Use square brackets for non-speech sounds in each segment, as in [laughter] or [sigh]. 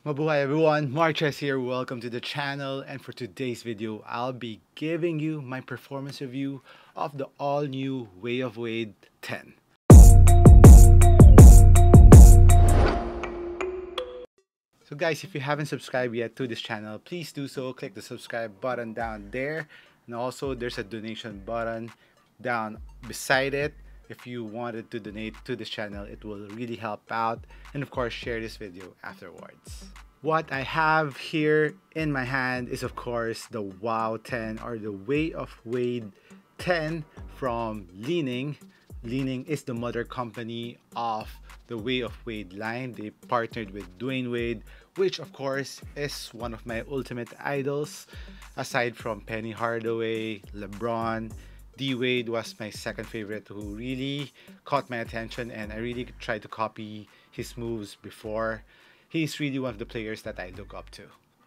Mabuhay everyone, Markches here, welcome to the channel. And for today's video I'll be giving you my performance review of the all new Way of Wade 10. So guys, if you haven't subscribed yet to this channel, please do so. Click the subscribe button down there. And also there's a donation button down beside it if you wanted to donate to this channel it will really help out and of course share this video afterwards what I have here in my hand is of course the WOW 10 or the Way of Wade 10 from Li-Ning. Li-Ning is the mother company of the Way of Wade line. They partnered with Dwyane Wade, which of course is one of my ultimate idols aside from Penny Hardaway, LeBron, D Wade was my second favorite who really caught my attention and I really tried to copy his moves before. He's really one of the players that I look up to.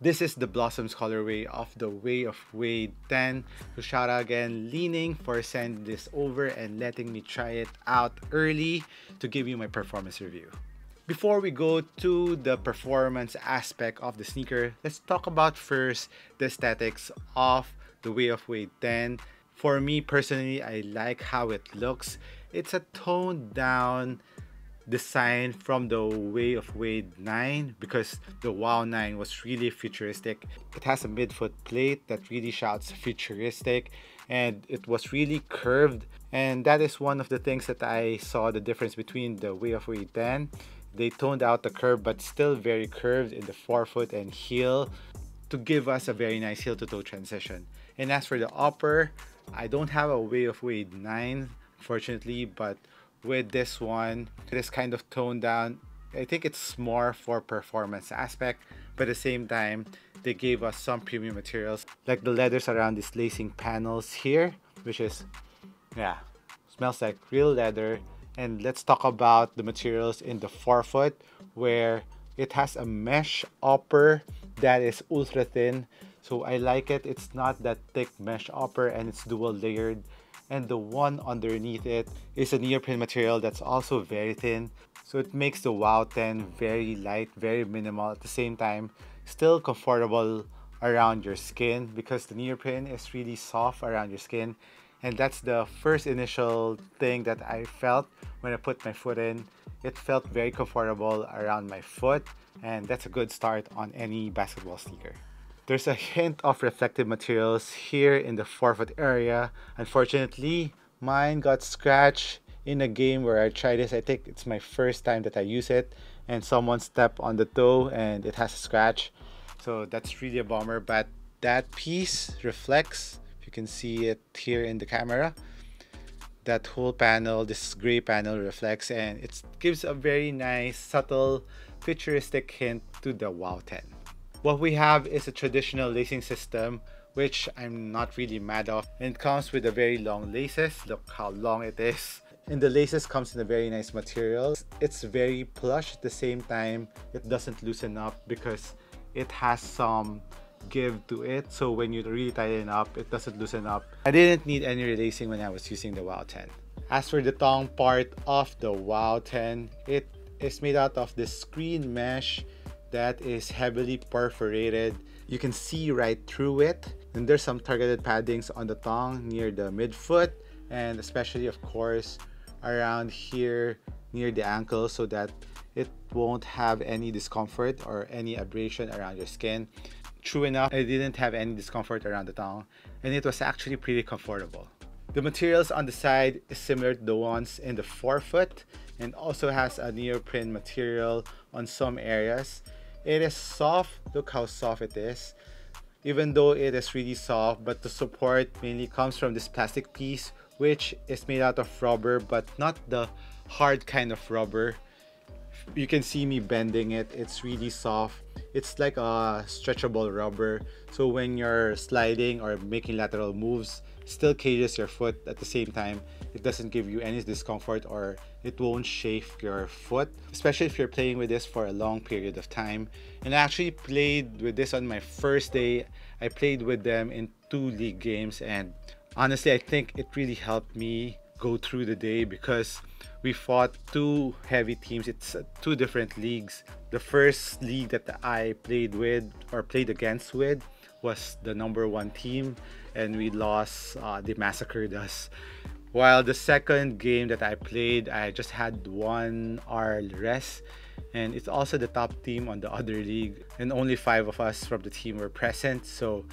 This is the Blossoms colorway of the Way of Wade 10. So shout again Li-Ning for sending this over and letting me try it out early to give you my performance review. Before we go to the performance aspect of the sneaker, let's talk about first the aesthetics of the Way of Wade 10 for me personally, I like how it looks. It's a toned down design from the Way of Wade 9 because the WOW 9 was really futuristic. It has a midfoot plate that really shouts futuristic and it was really curved and that is one of the things that I saw the difference between the Way of Wade 10. They toned out the curve but still very curved in the forefoot and heel to give us a very nice heel to toe transition. And as for the upper, I don't have a way of Wade 9 fortunately but with this one it is kind of toned down. I think it's more for performance aspect but at the same time they gave us some premium materials like the leathers around these lacing panels here which is yeah smells like real leather. And let's talk about the materials in the forefoot where it has a mesh upper that is ultra thin so I like it. It's not that thick mesh upper and it's dual layered. And the one underneath it is a neoprene material that's also very thin. So it makes the WOW 10 very light, very minimal at the same time. Still comfortable around your skin because the neoprene is really soft around your skin. And that's the first initial thing that I felt when I put my foot in. It felt very comfortable around my foot and that's a good start on any basketball sneaker. There's a hint of reflective materials here in the forefoot area. Unfortunately, mine got scratched in a game where I tried this. I think it's my first time that I use it and someone stepped on the toe and it has a scratch. So that's really a bummer, but that piece reflects, if you can see it here in the camera, that whole panel, this gray panel reflects and it gives a very nice, subtle, futuristic hint to the WOW 10. What we have is a traditional lacing system which I'm not really mad of. And it comes with a very long laces. Look how long it is. And the laces comes in a very nice material. It's very plush at the same time. It doesn't loosen up because it has some give to it. So when you really tighten up, it doesn't loosen up. I didn't need any relacing when I was using the WOW 10. As for the tongue part of the WOW 10, it is made out of this screen mesh that is heavily perforated. You can see right through it. And there's some targeted paddings on the tongue near the midfoot and especially of course around here near the ankle so that it won't have any discomfort or any abrasion around your skin. True enough, I didn't have any discomfort around the tongue and it was actually pretty comfortable. The materials on the side is similar to the ones in the forefoot and also has a neoprene material on some areas it is soft. Look how soft it is. Even though it is really soft, but the support mainly comes from this plastic piece, which is made out of rubber, but not the hard kind of rubber. You can see me bending it. It's really soft. It's like a stretchable rubber. So when you're sliding or making lateral moves, still cages your foot at the same time. It doesn't give you any discomfort or it won't chafe your foot, especially if you're playing with this for a long period of time. And I actually played with this on my first day. I played with them in two league games and honestly, I think it really helped me go through the day because we fought two heavy teams. It's uh, two different leagues. The first league that I played with or played against with was the number one team, and we lost. Uh, they massacred us. While the second game that I played, I just had one hour rest, and it's also the top team on the other league, and only five of us from the team were present. So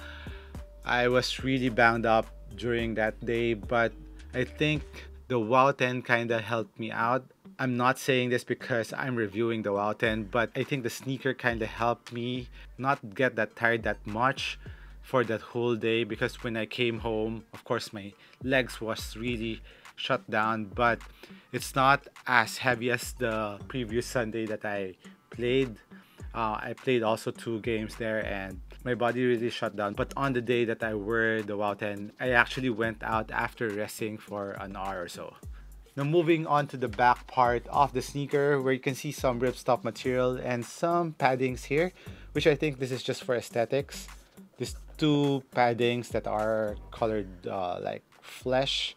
I was really bound up during that day, but I think the WoW 10 kind of helped me out. I'm not saying this because I'm reviewing the WoW 10, but I think the sneaker kind of helped me not get that tired that much for that whole day because when I came home, of course, my legs was really shut down, but it's not as heavy as the previous Sunday that I played. Uh, I played also two games there and my body really shut down. But on the day that I wore the WoW 10, I actually went out after resting for an hour or so. Now moving on to the back part of the sneaker where you can see some ripstop material and some paddings here, which I think this is just for aesthetics. These two paddings that are colored uh, like flesh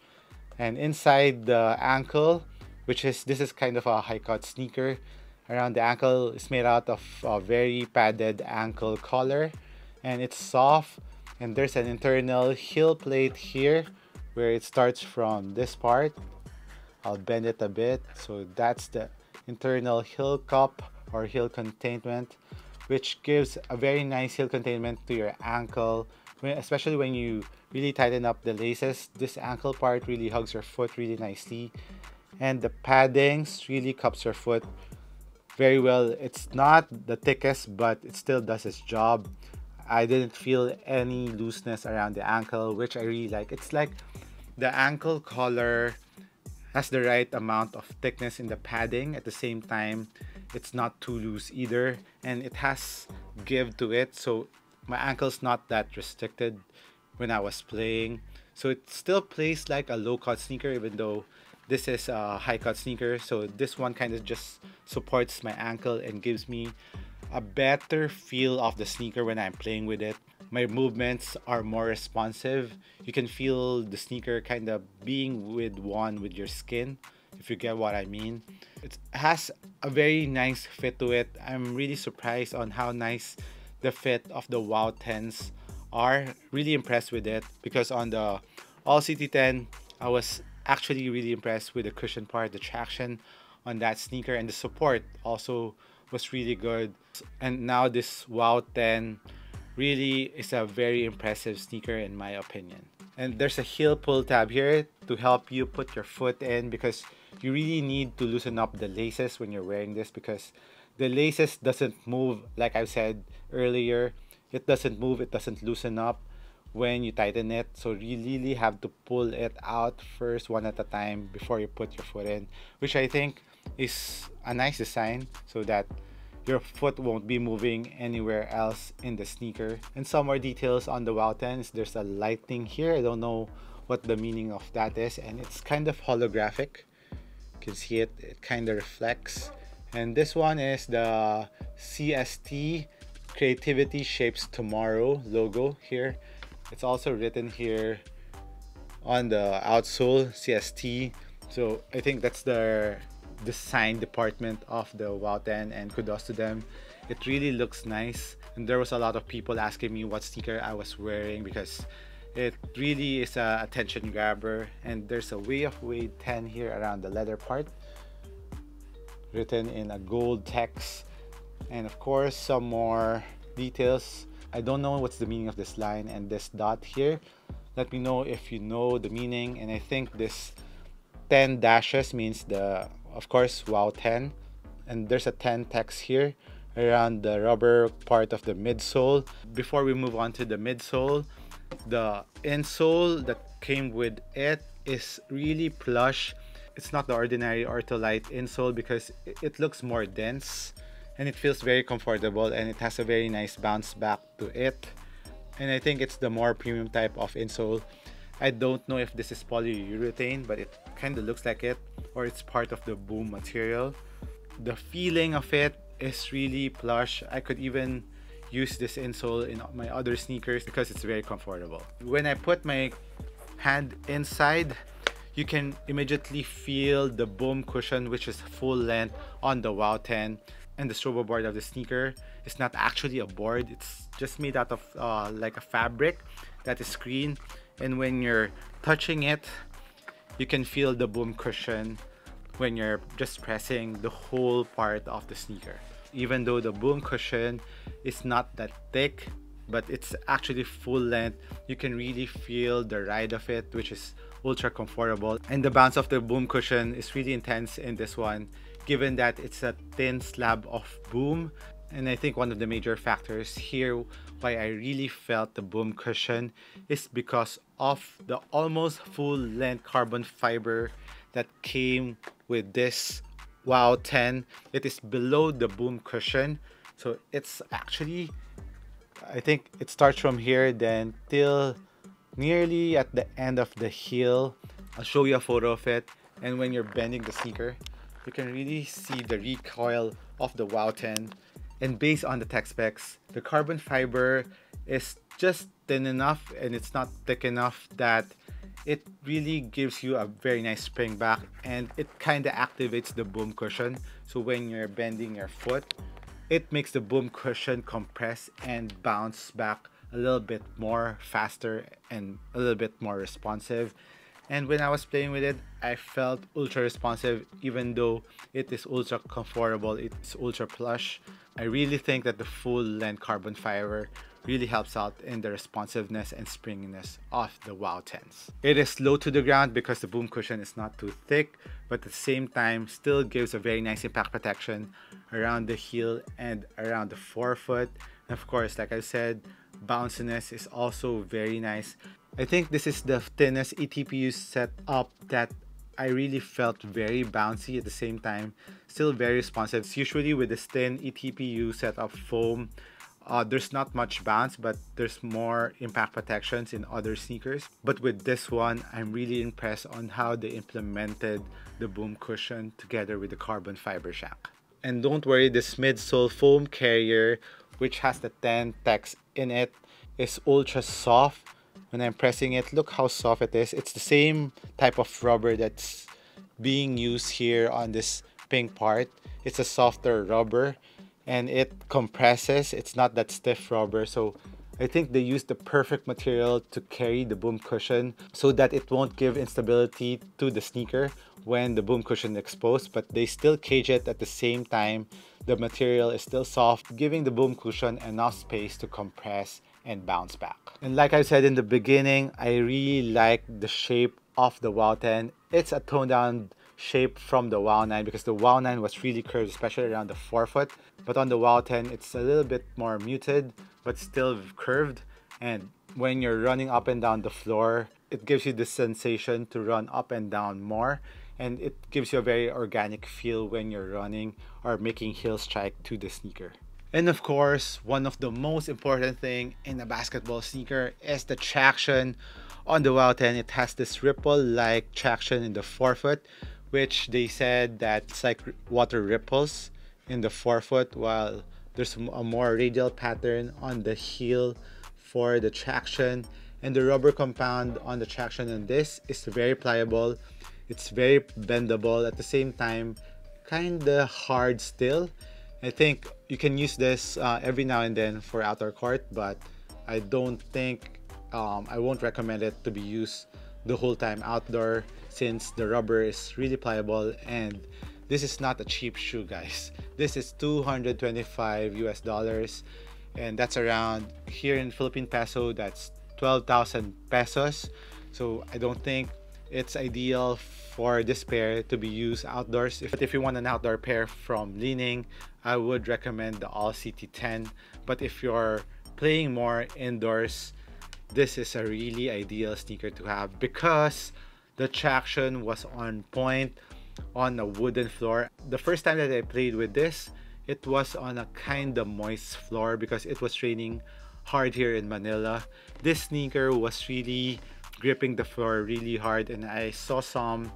and inside the ankle, which is this is kind of a high cut sneaker around the ankle is made out of a very padded ankle collar and it's soft and there's an internal heel plate here where it starts from this part. I'll bend it a bit so that's the internal heel cup or heel containment which gives a very nice heel containment to your ankle especially when you really tighten up the laces. This ankle part really hugs your foot really nicely and the paddings really cups your foot very well. It's not the thickest but it still does its job I didn't feel any looseness around the ankle, which I really like. It's like the ankle collar has the right amount of thickness in the padding. At the same time, it's not too loose either, and it has give to it. So my ankle's not that restricted when I was playing. So it still plays like a low cut sneaker, even though this is a high cut sneaker. So this one kind of just supports my ankle and gives me a better feel of the sneaker when I'm playing with it. My movements are more responsive. You can feel the sneaker kind of being with one with your skin, if you get what I mean. It has a very nice fit to it. I'm really surprised on how nice the fit of the WoW 10s are. Really impressed with it because on the All City 10, I was actually really impressed with the cushion part, the traction on that sneaker, and the support also was really good. And now this WoW 10 really is a very impressive sneaker in my opinion. And there's a heel pull tab here to help you put your foot in because you really need to loosen up the laces when you're wearing this because the laces doesn't move like I said earlier. It doesn't move, it doesn't loosen up when you tighten it. So you really have to pull it out first one at a time before you put your foot in, which I think is a nice design so that your foot won't be moving anywhere else in the sneaker. And some more details on the WoW 10s. There's a lighting here. I don't know what the meaning of that is. And it's kind of holographic. You can see it. It kind of reflects. And this one is the CST Creativity Shapes Tomorrow logo here. It's also written here on the outsole CST. So I think that's the design department of the WoW 10 and kudos to them. It really looks nice. And there was a lot of people asking me what sneaker I was wearing because it really is a attention grabber. And there's a way of Wade 10 here around the leather part written in a gold text. And of course some more details. I don't know what's the meaning of this line and this dot here. Let me know if you know the meaning. And I think this 10 dashes means the of course wow 10 and there's a 10 text here around the rubber part of the midsole. Before we move on to the midsole the insole that came with it is really plush. It's not the ordinary ortholite insole because it looks more dense and it feels very comfortable and it has a very nice bounce back to it. And I think it's the more premium type of insole I don't know if this is polyurethane but it kind of looks like it or it's part of the boom material. The feeling of it is really plush. I could even use this insole in my other sneakers because it's very comfortable. When I put my hand inside you can immediately feel the boom cushion which is full length on the WOW 10 and the strobel board of the sneaker is not actually a board. It's just made out of uh, like a fabric that is screen and when you're touching it you can feel the boom cushion when you're just pressing the whole part of the sneaker. Even though the boom cushion is not that thick but it's actually full length you can really feel the ride of it which is ultra comfortable. And the bounce of the boom cushion is really intense in this one given that it's a thin slab of boom and I think one of the major factors here why I really felt the boom cushion is because of the almost full length carbon fiber that came with this WOW 10 it is below the boom cushion. So it's actually I think it starts from here then till nearly at the end of the heel. I'll show you a photo of it. And when you're bending the sneaker you can really see the recoil of the WOW 10 and based on the tech specs the carbon fiber is just thin enough and it's not thick enough that it really gives you a very nice spring back and it kind of activates the boom cushion. So when you're bending your foot it makes the boom cushion compress and bounce back a little bit more faster and a little bit more responsive and when I was playing with it I felt ultra responsive even though it is ultra comfortable it's ultra plush I really think that the full length carbon fiber really helps out in the responsiveness and springiness of the WOW 10s. It is low to the ground because the boom cushion is not too thick, but at the same time still gives a very nice impact protection around the heel and around the forefoot. And of course, like I said, bounciness is also very nice. I think this is the thinnest eTPU setup that I really felt very bouncy at the same time, still very responsive. It's usually with this thin eTPU setup foam, uh, there's not much bounce, but there's more impact protections in other sneakers. But with this one, I'm really impressed on how they implemented the boom cushion together with the carbon fiber shank. And don't worry, this midsole foam carrier, which has the 10 text in it, is ultra soft. When I'm pressing it, look how soft it is. It's the same type of rubber that's being used here on this pink part. It's a softer rubber and it compresses. It's not that stiff rubber. So I think they use the perfect material to carry the boom cushion so that it won't give instability to the sneaker when the boom cushion is exposed, but they still cage it at the same time. The material is still soft, giving the boom cushion enough space to compress and bounce back. And like I said in the beginning, I really like the shape of the WOW 10. It's a toned down shape from the WOW 9 because the WOW 9 was really curved, especially around the forefoot. But on the WOW 10, it's a little bit more muted, but still curved. And when you're running up and down the floor, it gives you the sensation to run up and down more. And it gives you a very organic feel when you're running or making heel strike to the sneaker. And of course, one of the most important thing in a basketball sneaker is the traction on the WOW 10. It has this ripple-like traction in the forefoot, which they said that it's like water ripples in the forefoot while there's a more radial pattern on the heel for the traction. And the rubber compound on the traction on this is very pliable. It's very bendable. At the same time kind of hard still i think you can use this uh, every now and then for outdoor court but i don't think um, i won't recommend it to be used the whole time outdoor since the rubber is really pliable and this is not a cheap shoe guys. This is 225 us dollars and that's around here in philippine peso that's 12,000 pesos. So i don't think it's ideal for this pair to be used outdoors if, if you want an outdoor pair from Li-Ning i would recommend the all city 10 but if you're playing more indoors this is a really ideal sneaker to have because the traction was on point on a wooden floor. The first time that I played with this, it was on a kind of moist floor because it was raining hard here in Manila. This sneaker was really gripping the floor really hard and I saw some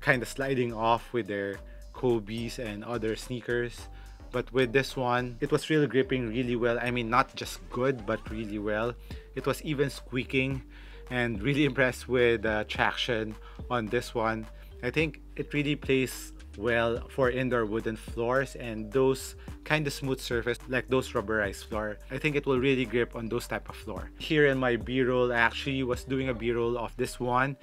kind of sliding off with their Kobe's and other sneakers. But with this one, it was really gripping really well. I mean, not just good, but really well. It was even squeaking and really [laughs] impressed with the traction on this one. I think it really plays well for indoor wooden floors and those kind of smooth surface like those rubberized floor. I think it will really grip on those type of floor. Here in my b-roll, I actually was doing a b-roll of this one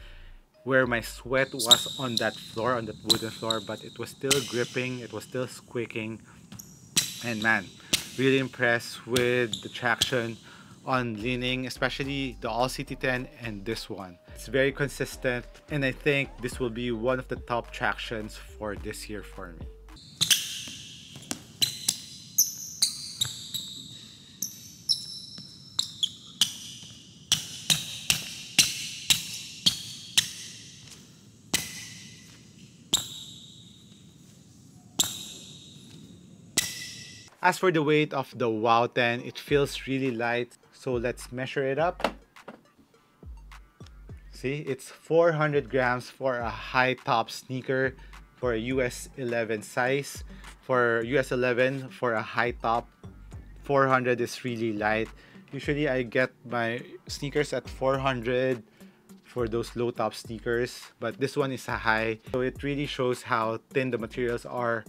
where my sweat was on that floor, on that wooden floor, but it was still gripping, it was still squeaking. And man, really impressed with the traction on Li-Ning, especially the All City 10 and this one. It's very consistent and I think this will be one of the top tractions for this year for me. As for the weight of the WOW 10, it feels really light. So let's measure it up. See, it's 400 grams for a high top sneaker for a US 11 size. For US 11, for a high top, 400 is really light. Usually I get my sneakers at 400 for those low top sneakers, but this one is a high. So it really shows how thin the materials are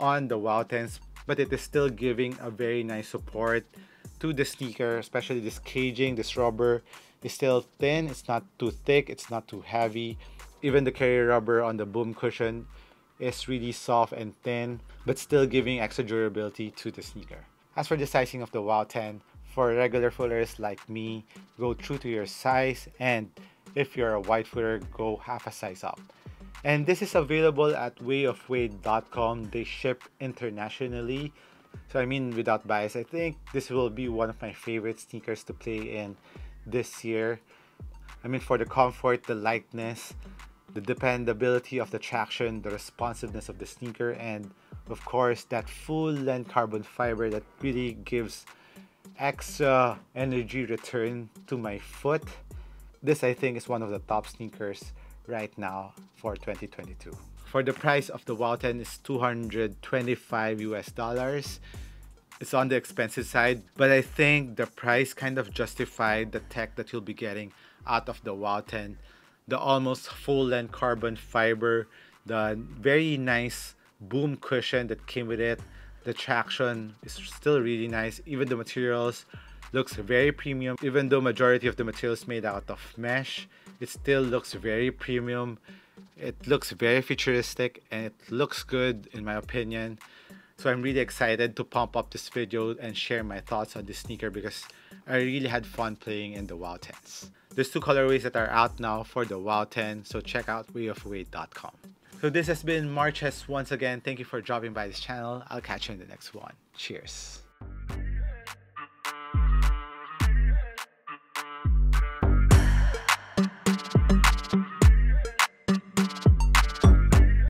on the WOW 10s but it is still giving a very nice support to the sneaker especially this caging this rubber is still thin it's not too thick it's not too heavy even the carrier rubber on the boom cushion is really soft and thin but still giving extra durability to the sneaker as for the sizing of the wow 10 for regular footers like me go true to your size and if you're a wide footer go half a size up and this is available at wayofwade.com. They ship internationally. So I mean without bias, I think this will be one of my favorite sneakers to play in this year. I mean for the comfort, the lightness, the dependability of the traction, the responsiveness of the sneaker, and of course that full length carbon fiber that really gives extra energy return to my foot. This I think is one of the top sneakers right now for 2022. For the price of the WOW 10 is 225 US dollars. It's on the expensive side, but I think the price kind of justified the tech that you'll be getting out of the WOW 10. The almost full length carbon fiber, the very nice boom cushion that came with it. The traction is still really nice. Even the materials looks very premium. Even though majority of the materials made out of mesh, it still looks very premium it looks very futuristic and it looks good in my opinion. So i'm really excited to pump up this video and share my thoughts on this sneaker because i really had fun playing in the wow 10s there's two colorways that are out now for the wow 10 so check out wayofwade.com so this has been markches once again. Thank you for dropping by this channel. I'll catch you in the next one. Cheers